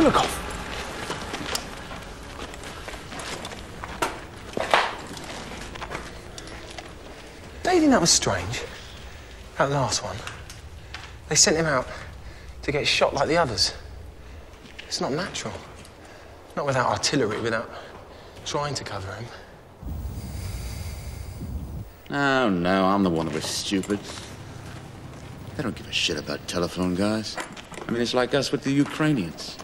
Kulikov. Don't you think that was strange? That last one. They sent him out to get shot like the others. It's not natural. Not without artillery, without trying to cover him. No, no, I'm the one who was stupid. They don't give a shit about telephone guys. I mean, it's like us with the Ukrainians.